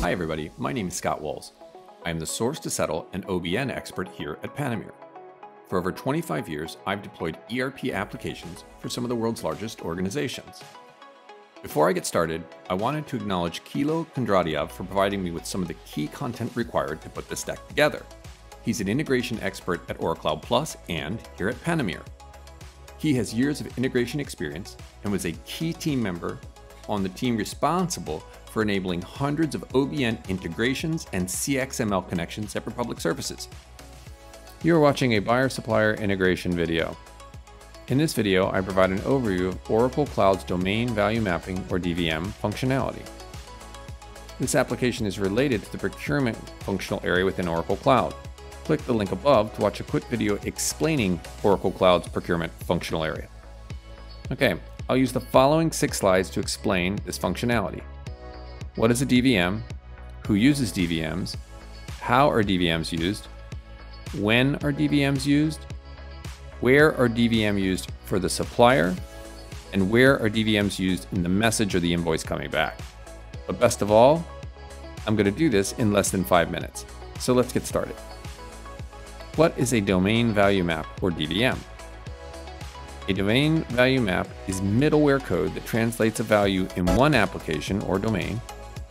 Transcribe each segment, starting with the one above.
Hi everybody, my name is Scott Walls. I am the Source to Settle and OBN expert here at Panameer. For over 25 years, I've deployed ERP applications for some of the world's largest organizations. Before I get started, I wanted to acknowledge Kilo Kondratiev for providing me with some of the key content required to put this deck together. He's an integration expert at OraCloud Plus and here at Panameer. He has years of integration experience and was a key team member on the team responsible for enabling hundreds of OBN integrations and CXML connections at Republic Services. You are watching a buyer-supplier integration video. In this video, I provide an overview of Oracle Cloud's Domain Value Mapping, or DVM, functionality. This application is related to the procurement functional area within Oracle Cloud. Click the link above to watch a quick video explaining Oracle Cloud's procurement functional area. Okay, I'll use the following six slides to explain this functionality. What is a DVM? Who uses DVMs? How are DVMs used? When are DVMs used? Where are DVM used for the supplier? And where are DVMs used in the message or the invoice coming back? But best of all, I'm going to do this in less than five minutes. So let's get started. What is a domain value map or DVM? A domain value map is middleware code that translates a value in one application or domain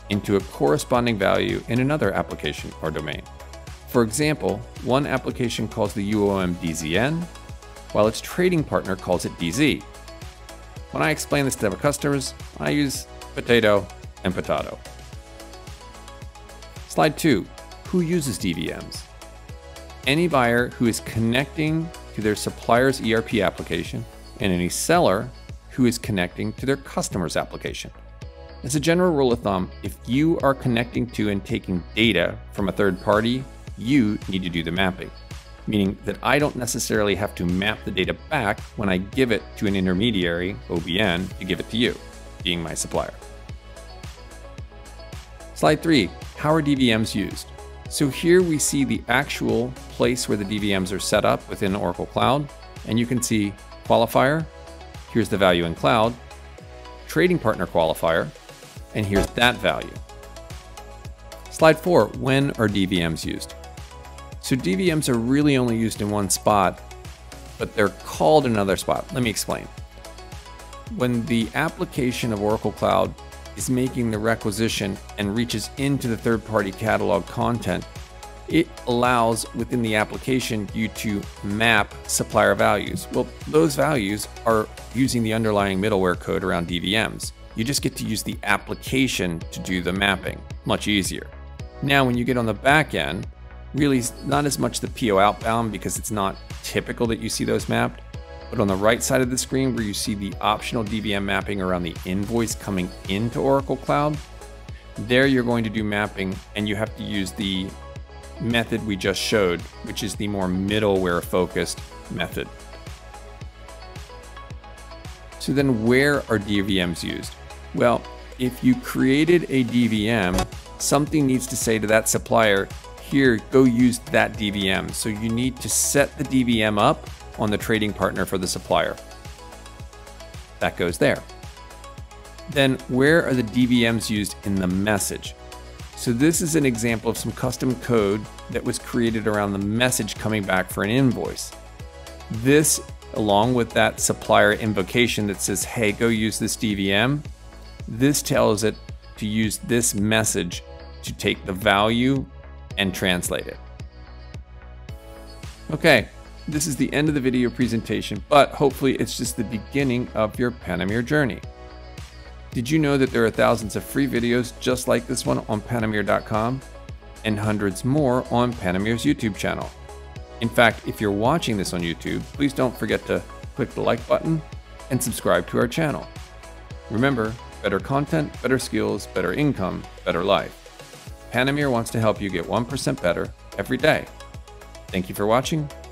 into a corresponding value in another application or domain. For example, one application calls the UOM DZN, while its trading partner calls it DZ. When I explain this to our customers, I use potato and potato. Slide 2. Who uses DVMs? Any buyer who is connecting to their supplier's ERP application and any seller who is connecting to their customer's application. As a general rule of thumb, if you are connecting to and taking data from a third party, you need to do the mapping, meaning that I don't necessarily have to map the data back when I give it to an intermediary, OBN, to give it to you, being my supplier. Slide 3. How are DVMs used? So here we see the actual place where the DVMs are set up within Oracle Cloud, and you can see qualifier, here's the value in cloud, trading partner qualifier, and here's that value. Slide 4, when are DVMs used? So DVMs are really only used in one spot, but they're called another spot. Let me explain. When the application of Oracle Cloud is making the requisition and reaches into the third-party catalog content, it allows within the application you to map supplier values. Well, those values are using the underlying middleware code around DVMs. You just get to use the application to do the mapping. Much easier. Now, when you get on the back end, really not as much the PO outbound because it's not typical that you see those mapped, but on the right side of the screen where you see the optional DVM mapping around the invoice coming into Oracle Cloud, there you're going to do mapping and you have to use the method we just showed, which is the more middleware focused method. So then where are DVMs used? Well, if you created a DVM, something needs to say to that supplier, here, go use that DVM. So you need to set the DVM up on the trading partner for the supplier. That goes there. Then where are the DVMs used in the message? So this is an example of some custom code that was created around the message coming back for an invoice. This, along with that supplier invocation that says, hey, go use this DVM, this tells it to use this message to take the value and translate it. Okay, this is the end of the video presentation, but hopefully it's just the beginning of your Panameer journey. Did you know that there are thousands of free videos just like this one on Panameer.com and hundreds more on Panameer's YouTube channel? In fact, if you're watching this on YouTube, please don't forget to click the like button and subscribe to our channel. Remember, Better content, better skills, better income, better life. Panameer wants to help you get 1% better every day. Thank you for watching